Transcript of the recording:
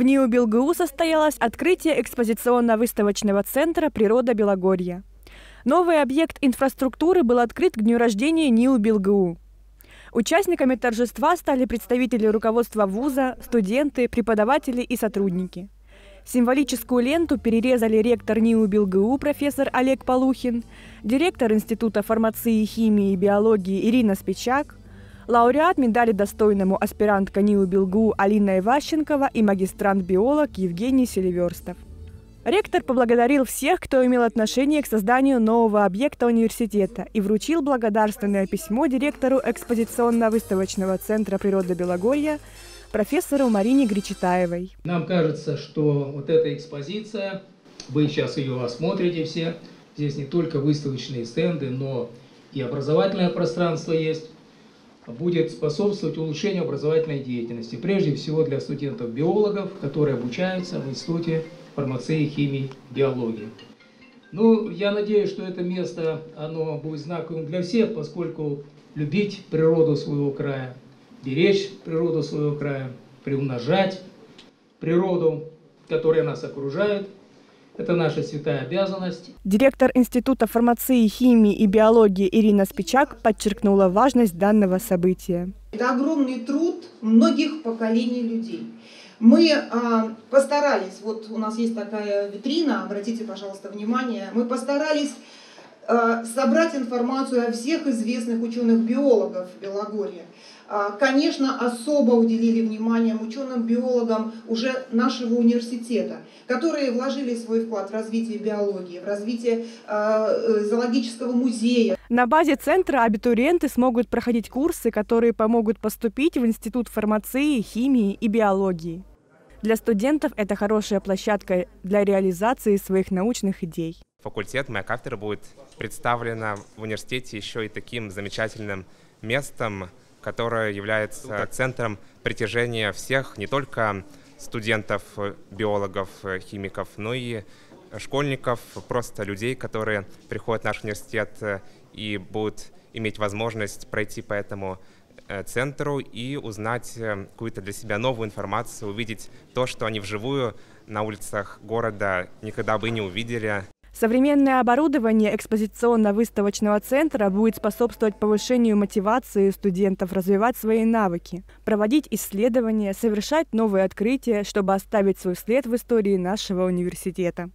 В НИУ БелГУ состоялось открытие экспозиционно-выставочного центра «Природа Белогорья». Новый объект инфраструктуры был открыт к дню рождения НИУ БелГУ. Участниками торжества стали представители руководства вуза, студенты, преподаватели и сотрудники. Символическую ленту перерезали ректор НИУ БелГУ профессор Олег Полухин, директор Института фармации, химии и биологии Ирина Спичак, лауреат медали достойному аспирантка НИУ БелГУ Алина Иващенкова и магистрант-биолог Евгений Селиверстов. Ректор поблагодарил всех, кто имел отношение к созданию нового объекта университета и вручил благодарственное письмо директору экспозиционно-выставочного центра природы Белогорья профессору Марине Гречетаевой. Нам кажется, что вот эта экспозиция, вы сейчас ее осмотрите все, здесь не только выставочные стенды, но и образовательное пространство есть, будет способствовать улучшению образовательной деятельности, прежде всего для студентов-биологов, которые обучаются в Институте фармации, химии, биологии. Ну, я надеюсь, что это место, оно будет знаковым для всех, поскольку любить природу своего края, беречь природу своего края, приумножать природу, которая нас окружает – это наша святая обязанность. Директор Института фармации, химии и биологии Ирина Спичак подчеркнула важность данного события. Это огромный труд многих поколений людей. Мы а, постарались, вот у нас есть такая витрина, обратите, пожалуйста, внимание, мы постарались собрать информацию о всех известных ученых-биологов Белогорья. А, конечно, особо уделили внимание ученым-биологам уже нашего университета, которые вложили свой вклад в развитие биологии, в развитие э, зоологического музея. На базе центра абитуриенты смогут проходить курсы, которые помогут поступить в Институт фармации, химии и биологии. Для студентов это хорошая площадка для реализации своих научных идей. Факультет, моя кафедра будет представлена в университете еще и таким замечательным местом, которое является центром притяжения всех, не только студентов, биологов, химиков, но и школьников, просто людей, которые приходят в наш университет и будут иметь возможность пройти по этому Э, центру и узнать э, какую-то для себя новую информацию, увидеть то, что они вживую на улицах города никогда бы не увидели. Современное оборудование экспозиционно-выставочного центра будет способствовать повышению мотивации студентов развивать свои навыки, проводить исследования, совершать новые открытия, чтобы оставить свой след в истории нашего университета.